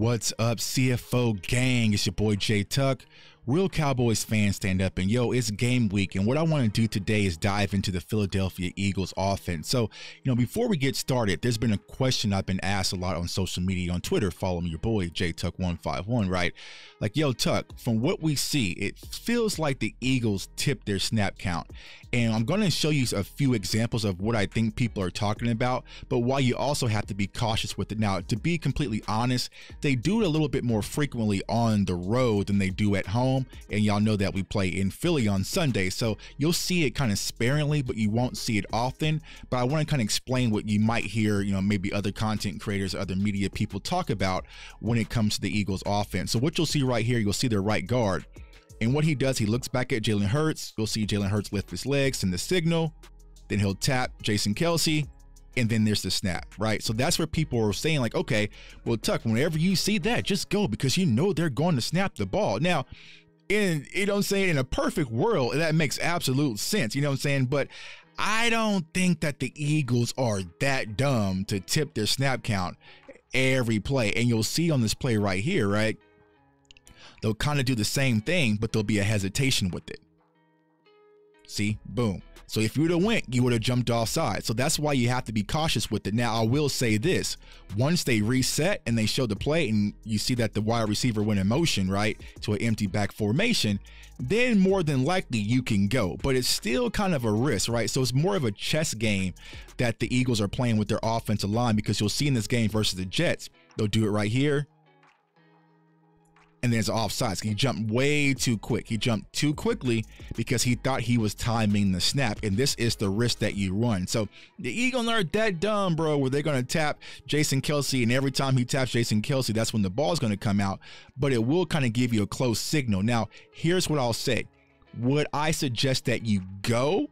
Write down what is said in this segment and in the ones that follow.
What's up, CFO gang? It's your boy Jay Tuck. Real Cowboys fans stand up and yo, it's game week. And what I want to do today is dive into the Philadelphia Eagles offense. So, you know, before we get started, there's been a question I've been asked a lot on social media, on Twitter. Follow me, your boy Jay Tuck151, right? Like, yo, Tuck, from what we see, it feels like the Eagles tipped their snap count. And I'm going to show you a few examples of what I think people are talking about, but why you also have to be cautious with it. Now, to be completely honest, they do it a little bit more frequently on the road than they do at home. And y'all know that we play in Philly on Sunday. So you'll see it kind of sparingly, but you won't see it often. But I want to kind of explain what you might hear, you know, maybe other content creators, other media people talk about when it comes to the Eagles offense. So what you'll see right here, you'll see their right guard. And what he does, he looks back at Jalen Hurts. You'll see Jalen Hurts lift his legs and the signal. Then he'll tap Jason Kelce. And then there's the snap, right? So that's where people are saying, like, okay, well, Tuck, whenever you see that, just go because you know they're going to snap the ball. Now, in you know I'm saying, in a perfect world, that makes absolute sense. You know what I'm saying? But I don't think that the Eagles are that dumb to tip their snap count every play. And you'll see on this play right here, right? they'll kind of do the same thing, but there'll be a hesitation with it. See, boom. So if you would have went, you would have jumped offside. So that's why you have to be cautious with it. Now I will say this: once they reset and they show the play, and you see that the wide receiver went in motion right to an empty back formation, then more than likely you can go. But it's still kind of a risk, right? So it's more of a chess game that the Eagles are playing with their offensive line because you'll see in this game versus the Jets, they'll do it right here and then it's offsides. He jumped way too quick. He jumped too quickly because he thought he was timing the snap. And this is the risk that you run. So the Eagles aren't that dumb, bro, where they're going to tap Jason Kelce. And every time he taps Jason Kelce, that's when the ball's going to come out. But it will kind of give you a close signal. Now, here's what I'll say Would I suggest that you go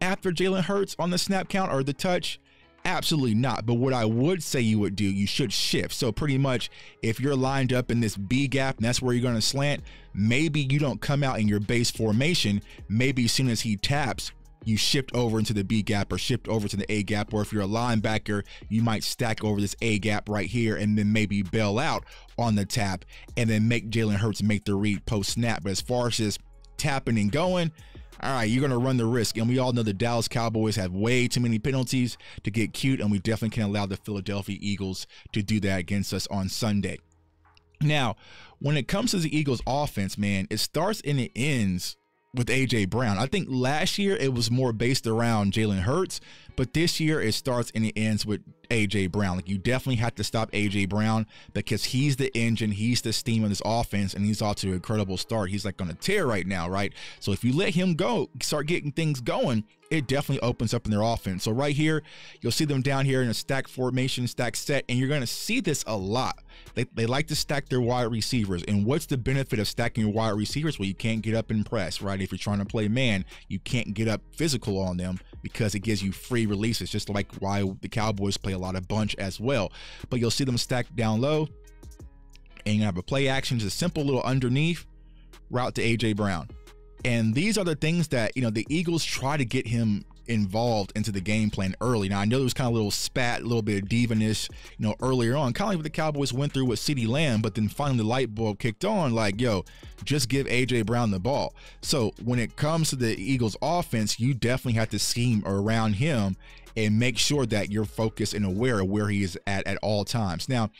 after Jalen Hurts on the snap count or the touch? Absolutely not. But what I would say you would do, you should shift. So pretty much if you're lined up in this B gap and that's where you're going to slant, maybe you don't come out in your base formation. Maybe as soon as he taps, you shift over into the B gap or shift over to the A gap. Or if you're a linebacker, you might stack over this A gap right here and then maybe bail out on the tap and then make Jalen Hurts make the read post snap. But as far as just tapping and going, all right, you're going to run the risk. And we all know the Dallas Cowboys have way too many penalties to get cute, and we definitely can't allow the Philadelphia Eagles to do that against us on Sunday. Now, when it comes to the Eagles offense, man, it starts and it ends with AJ Brown. I think last year it was more based around Jalen Hurts, but this year it starts and it ends with AJ Brown. Like you definitely have to stop AJ Brown because he's the engine, he's the steam of this offense, and he's off to an incredible start. He's like on a tear right now, right? So if you let him go, start getting things going, it definitely opens up in their offense. So right here, you'll see them down here in a stack formation, stack set, and you're going to see this a lot. They, they like to stack their wide receivers. And what's the benefit of stacking your wide receivers? Well, you can't get up and press, right? If you're trying to play man, you can't get up physical on them because it gives you free releases, just like why the Cowboys play a lot of bunch as well. But you'll see them stacked down low. And you have a play action, just a simple little underneath route to AJ Brown. And these are the things that, you know, the Eagles try to get him involved into the game plan early. Now I know there was kind of a little spat, a little bit of divinish, you know, earlier on, kind of like what the Cowboys went through with CeeDee Lamb, but then finally the light bulb kicked on, like, yo, just give AJ Brown the ball. So when it comes to the Eagles offense, you definitely have to scheme around him and make sure that you're focused and aware of where he is at at all times. Now,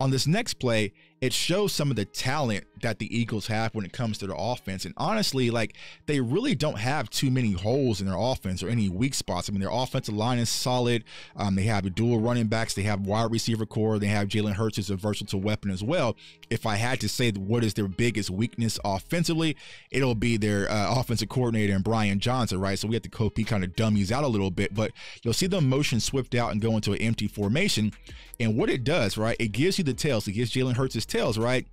on this next play, it shows some of the talent that the Eagles have when it comes to their offense. And honestly, like they really don't have too many holes in their offense or any weak spots. I mean, their offensive line is solid. Um, they have dual running backs. They have wide receiver core. They have Jalen Hurts as a versatile weapon as well. If I had to say what is their biggest weakness offensively, it'll be their uh, offensive coordinator and Brian Johnson, right? So we have to copy kind of dummies out a little bit, but you'll see them motion swift out and go into an empty formation. And what it does, right? It gives you the tails. It gives Jalen Hurts his tails, right?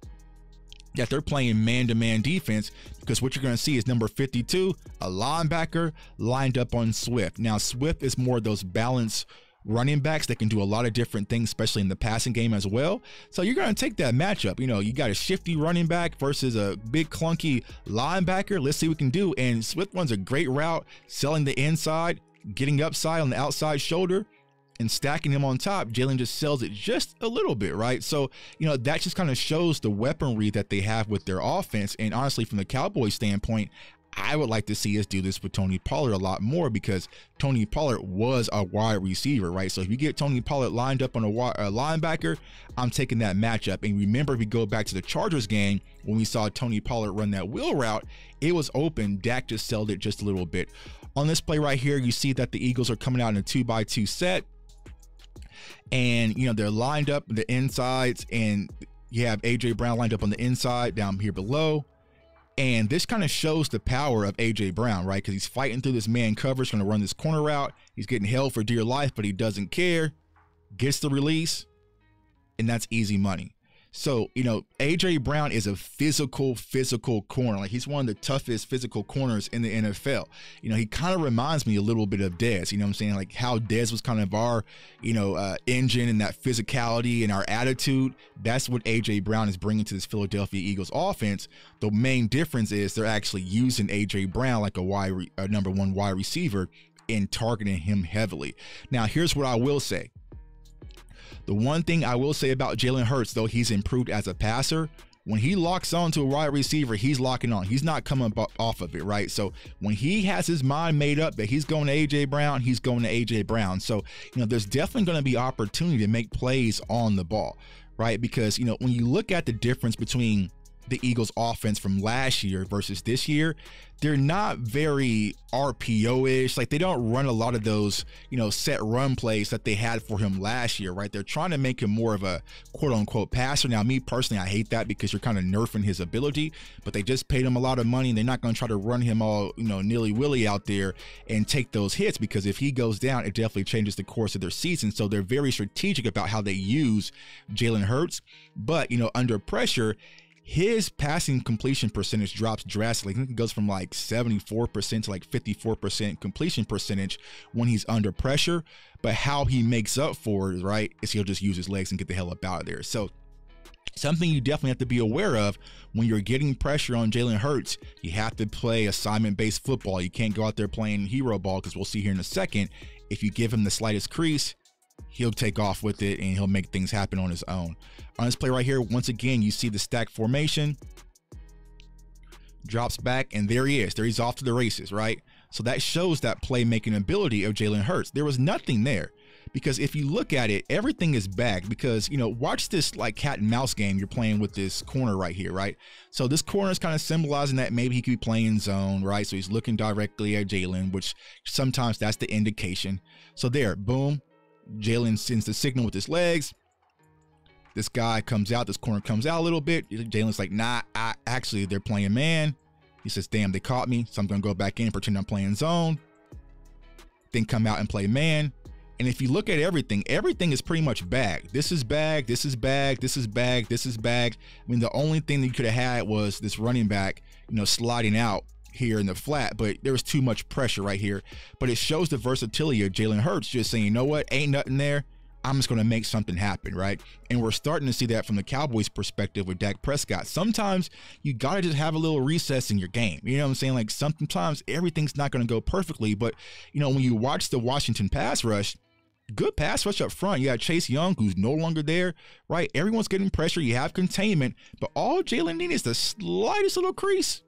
That they're playing man to man defense because what you're going to see is number 52, a linebacker lined up on Swift. Now, Swift is more of those balanced running backs that can do a lot of different things, especially in the passing game as well. So you're going to take that matchup. You know, you got a shifty running back versus a big clunky linebacker. Let's see what we can do. And Swift runs a great route, selling the inside, getting upside on the outside shoulder and stacking him on top, Jalen just sells it just a little bit, right? So, you know, that just kind of shows the weaponry that they have with their offense. And honestly, from the Cowboys standpoint, I would like to see us do this with Tony Pollard a lot more because Tony Pollard was a wide receiver, right? So if you get Tony Pollard lined up on a, a linebacker, I'm taking that matchup. And remember, if we go back to the Chargers game when we saw Tony Pollard run that wheel route, it was open. Dak just sold it just a little bit. On this play right here, you see that the Eagles are coming out in a two by two set. And, you know, they're lined up the insides, and you have AJ Brown lined up on the inside down here below. And this kind of shows the power of AJ Brown, right? Because he's fighting through this man coverage, going to run this corner route. He's getting held for dear life, but he doesn't care. Gets the release, and that's easy money. So, you know, AJ Brown is a physical, physical corner. Like he's one of the toughest physical corners in the NFL. You know, he kind of reminds me a little bit of Dez. You know what I'm saying? Like how Dez was kind of our, you know, uh, engine and that physicality and our attitude. That's what AJ Brown is bringing to this Philadelphia Eagles offense. The main difference is they're actually using AJ Brown like a wide, re- a number one wide receiver and targeting him heavily. Now, here's what I will say. The one thing I will say about Jalen Hurts, though he's improved as a passer, when he locks on to a wide receiver, he's locking on. He's not coming off of it, right? So when he has his mind made up that he's going to AJ Brown, he's going to AJ Brown. So, you know, there's definitely going to be opportunity to make plays on the ball, right? Because, you know, when you look at the difference between the Eagles offense from last year versus this year, they're not very RPO-ish. Like they don't run a lot of those, you know, set run plays that they had for him last year, right? They're trying to make him more of a quote unquote passer. Now, me personally, I hate that because you're kind of nerfing his ability, but they just paid him a lot of money and they're not going to try to run him all, you know, nilly willy out there and take those hits because if he goes down, it definitely changes the course of their season. So they're very strategic about how they use Jalen Hurts. But, you know, under pressure, his passing completion percentage drops drastically. it goes from like 74% to like 54% completion percentage when he's under pressure. But how he makes up for it, right, is he'll just use his legs and get the hell up out of there. So something you definitely have to be aware of when you're getting pressure on Jalen Hurts. You have to play assignment based football. You can't go out there playing hero ball because we'll see here in a second. If you give him the slightest crease, he'll take off with it and he'll make things happen on his own. On this play right here, once again, you see the stack formation, drops back, and there he is. There he's off to the races, right? So that shows that playmaking ability of Jalen Hurts. There was nothing there because if you look at it, everything is back because, you know, watch this like cat and mouse game you're playing with this corner right here, right? So this corner is kind of symbolizing that maybe he could be playing zone, right? So he's looking directly at Jalen, which sometimes that's the indication. So there, boom, Jalen sends the signal with his legs. This guy comes out, this corner comes out a little bit. Jalen's like, nah, I, actually, they're playing man. He says, damn, they caught me. So I'm going to go back in, pretend I'm playing zone. Then come out and play man. And if you look at everything, everything is pretty much bag. This is bag, this is bag, this is bag, this is bag. I mean, the only thing that you could have had was this running back, you know, sliding out here in the flat, but there was too much pressure right here. But it shows the versatility of Jalen Hurts just saying, you know what, ain't nothing there. I'm just going to make something happen, right? And we're starting to see that from the Cowboys' perspective with Dak Prescott. Sometimes you got to just have a little recess in your game. You know what I'm saying? Like sometimes everything's not going to go perfectly, but you know, when you watch the Washington pass rush, good pass rush up front. You got Chase Young, who's no longer there, right? Everyone's getting pressure. You have containment, but all Jalen needs is the slightest little crease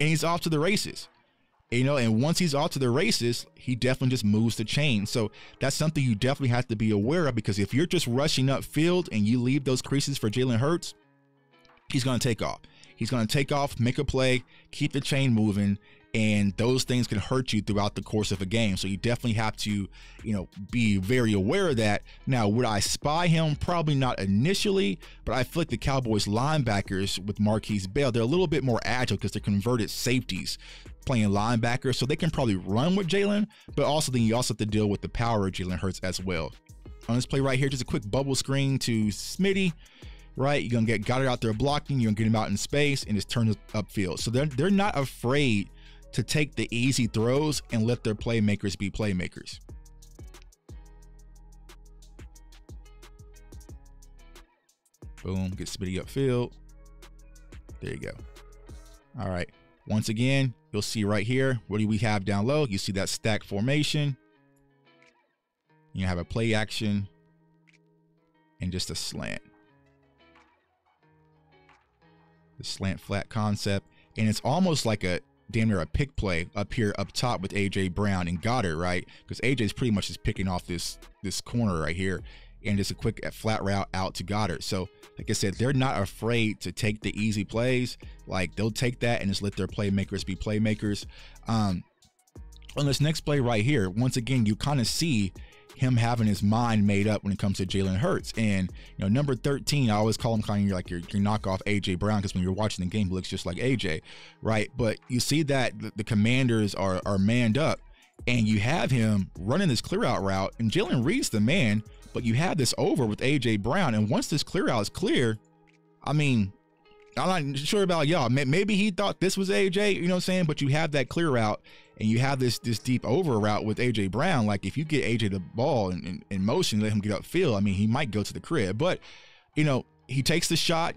and he's off to the races. You know, and once he's off to the races, he definitely just moves the chain. So that's something you definitely have to be aware of because if you're just rushing up field and you leave those creases for Jalen Hurts, he's going to take off. He's going to take off, make a play, keep the chain moving, and those things can hurt you throughout the course of a game. So you definitely have to, you know, be very aware of that. Now, would I spy him? Probably not initially, but I feel like the Cowboys linebackers with Markquese Bell, they're a little bit more agile because they're converted safeties playing linebacker, so they can probably run with Jalen, but also then you also have to deal with the power of Jalen Hurts as well. On this play right here, just a quick bubble screen to Smitty right? You're gonna get Goedert out there blocking, you're gonna get him out in space and just turn upfield. So they're they're not afraid to take the easy throws and let their playmakers be playmakers. Boom, get Smitty upfield. There you go. All right. Once again, you'll see right here, what do we have down low? You see that stack formation. You have a play action and just a slant. The slant flat concept. And it's almost like a damn near a pick play up here up top with AJ Brown and Goedert, right? Because AJ's pretty much just picking off this this corner right here and just a quick uh, flat route out to Goedert. So, like I said, they're not afraid to take the easy plays. Like they'll take that and just let their playmakers be playmakers. Um, on this next play right here, once again, you kind of see him having his mind made up when it comes to Jalen Hurts. And you know, number 13, I always call him kind of like your, your knockoff AJ Brown because when you're watching the game, he looks just like AJ, right? But you see that the, the commanders are are manned up and you have him running this clear out route, and Jalen reads the man, but you have this over with AJ Brown. And once this clear out is clear, I mean, I'm not sure about y'all. Maybe he thought this was AJ, you know what I'm saying? But you have that clear route and you have this this deep over route with AJ Brown. Like if you get AJ the ball in, in, motion, let him get upfield, I mean, he might go to the crib. But, you know, he takes the shot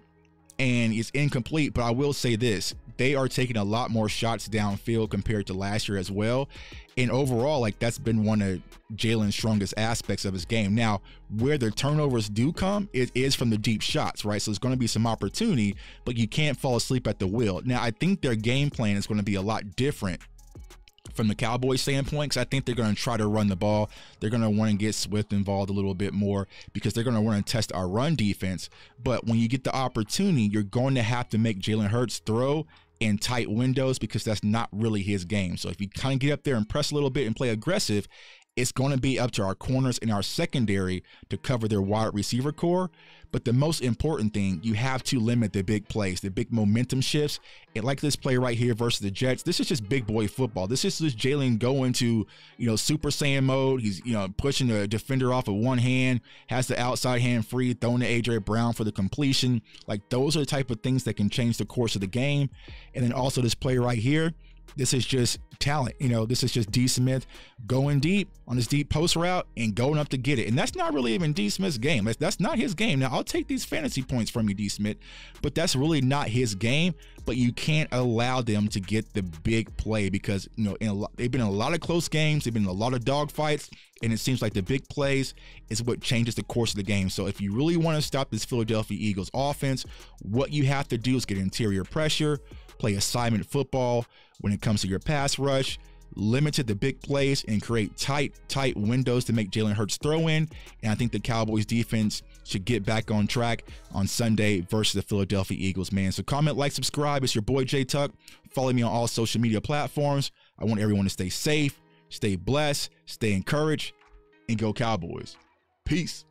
and it's incomplete. But I will say this they are taking a lot more shots downfield compared to last year as well. And overall, like that's been one of Jalen's strongest aspects of his game. Now, where the turnovers do come, it is from the deep shots, right? So there's going to be some opportunity, but you can't fall asleep at the wheel. Now, I think their game plan is going to be a lot different from the Cowboys standpoint because I think they're going to try to run the ball. They're going to want to get Swift involved a little bit more because they're going to want to test our run defense. But when you get the opportunity, you're going to have to make Jalen Hurts throw in tight windows because that's not really his game. So if you kind of get up there and press a little bit and play aggressive, it's going to be up to our corners and our secondary to cover their wide receiver core. But the most important thing, you have to limit the big plays, the big momentum shifts. And like this play right here versus the Jets, this is just big boy football. This is just Jalen going to, you know, Super Saiyan mode. He's, you know, pushing the defender off of one hand, has the outside hand free, throwing to AJ Brown for the completion. Like those are the type of things that can change the course of the game. And then also this play right here this is just talent. You know, this is just D. Smith going deep on his deep post route and going up to get it. And that's not really even D. Smith's game. That's, that's not his game. Now, I'll take these fantasy points from you, D. Smith, but that's really not his game. But you can't allow them to get the big play because, you know, in a they've been in a lot of close games, they've been in a lot of dogfights, and it seems like the big plays is what changes the course of the game. So if you really want to stop this Philadelphia Eagles offense, what you have to do is get interior pressure play assignment football when it comes to your pass rush, limited the big plays, and create tight, tight windows to make Jalen Hurts throw in. And I think the Cowboys defense should get back on track on Sunday versus the Philadelphia Eagles, man. So comment, like, subscribe. It's your boy Jay Tuck. Follow me on all social media platforms. I want everyone to stay safe, stay blessed, stay encouraged, and go Cowboys. Peace.